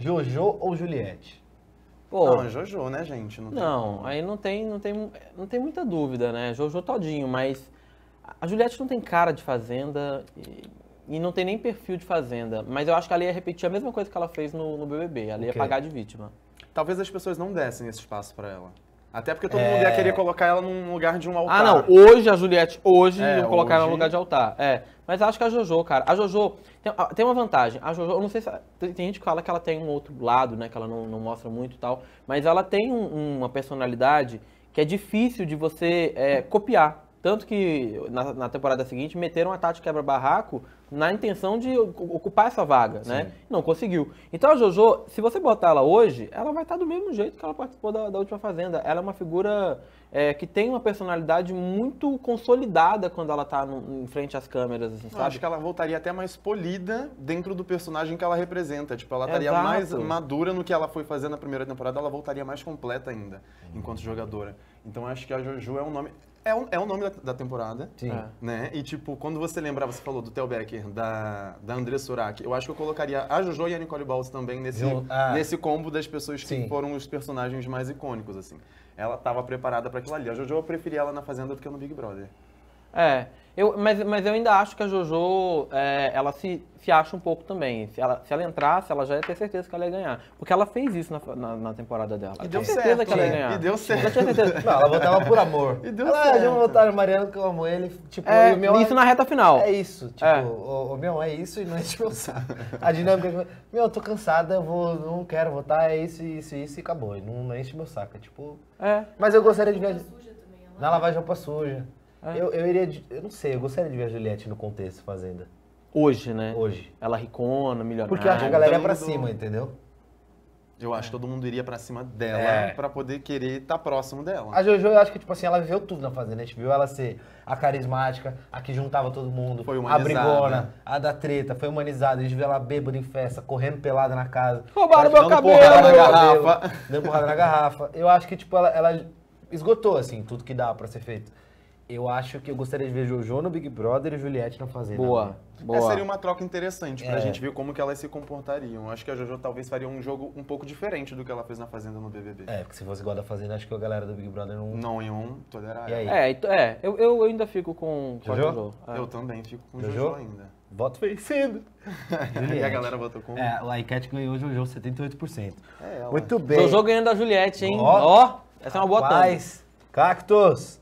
Jojo ou Juliette? Pô, Não, é Jojo, né, gente? Não, tem Não, como. aí não tem, não, tem, não tem muita dúvida, né? Jojo todinho, mas a Juliette não tem cara de fazenda e, e não tem nem perfil de fazenda. Mas eu acho que ela ia repetir a mesma coisa que ela fez no, no BBB. Ela ia pagar de vítima. Talvez as pessoas não dessem esse espaço pra ela. Até porque todo É. mundo ia querer colocar ela num lugar de um altar. Ah, não. Hoje a Juliette, hoje, É, eu colocar ela no hoje- lugar de altar. É. Mas acho que a Jojo, cara. A Jojo tem, ah, tem uma vantagem. A Jojo, eu não sei se. Tem, tem gente que fala que ela tem um outro lado, né? Que ela não, não mostra muito e tal. Mas ela tem um- uma personalidade que é difícil de você é, copiar. Tanto que na, na temporada seguinte meteram a Tati quebra-barraco na intenção de ocupar essa vaga, né? Não conseguiu. Então a Jojo, se você botar ela hoje, ela vai estar do mesmo jeito que ela participou da, da última Fazenda. Ela é uma figura é, que tem uma personalidade muito consolidada quando ela tá no- em frente às câmeras, assim, acho que ela voltaria até mais polida dentro do personagem que ela representa. Tipo, ela estaria Exato. mais madura no que ela foi fazer na primeira temporada, ela voltaria mais completa ainda, enquanto jogadora. Então eu acho que a Jojo é um nome. É um, é um nome da, da temporada. Sim. É. Né? E tipo, quando você lembrar, você falou do Theo Becker, da, da André Surak, eu acho que eu colocaria a Jojo e a Nicole Balls também nesse, Jun- ah. nesse combo das pessoas que Sim. foram os personagens mais icônicos, assim. Ela estava preparada para aquilo ali. A Jojo eu preferia ela na Fazenda do que no Big Brother. É, eu, mas, mas eu ainda acho que a Jojo, é, ela se, se acha um pouco também. Se ela, se ela entrasse, ela já ia ter certeza que ela ia ganhar. Porque ela fez isso na, na, na temporada dela. E deu certeza certo, que ela ia né? ganhar. E deu Já certo. tinha certeza. Não, ela votava por amor. E deu ela, certo. Ah, vamos votar no Mariano que eu amo ele. Tipo, É, e o meu isso na reta final. É isso, tipo, É. o, o meu é isso e não enche meu saco. A dinâmica é, meu, eu tô cansada, eu vou, não quero votar, é isso, isso, isso e acabou. E não, não enche meu saco. É tipo. É. Mas eu gostaria de ver. a- Suja também, ela. Na lavagem de roupa suja. É. Eu, eu iria. de- Eu não sei, eu gostaria de ver a Juliette no contexto Fazenda. Hoje, né? Hoje. Ela ricona, milionária. Porque eu acho que a galera é pra voltando do- cima, entendeu? Eu acho que todo mundo iria pra cima dela É. pra poder querer estar próximo dela. A Jojo, eu acho que, tipo assim, ela viveu tudo na Fazenda. A gente viu ela ser a carismática, a que juntava todo mundo. Foi a humanizada. brigona, a da treta, foi humanizada. A gente viu ela bêbada em festa, correndo pelada na casa. Roubaram Dando meu porrada na cabelo! garrafa. Dando porrada na garrafa. Eu acho que, tipo, ela, ela esgotou, assim, tudo que dá pra ser feito. Eu acho que eu gostaria de ver Jojo no Big Brother e Juliette na Fazenda. Boa, boa. É, seria uma troca interessante pra É. gente ver como que elas se comportariam. Acho que a Jojo talvez faria um jogo um pouco diferente do que ela fez na Fazenda no BBB. É, porque se fosse igual a da Fazenda, acho que a galera do Big Brother não... Não iam tolerar E aí? É, é eu, eu ainda fico com, com a Jojo? Jojo. É. Eu também fico com Jojo? Jojo, ainda. Voto vencido. e a galera votou com... É, a enquete ganhou Jojo 78%. É ela. Muito bem. Jojo ganhando da Juliette, hein? Ó. Ó, essa é uma boa. Rapaz, Cactus.